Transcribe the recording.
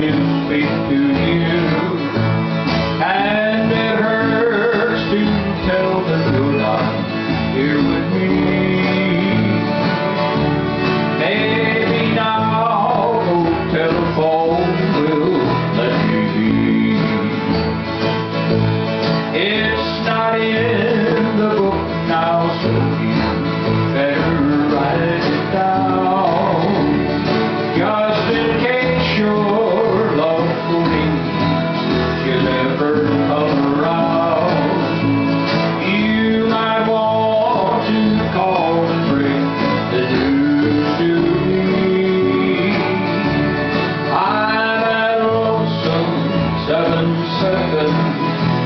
Please. seven.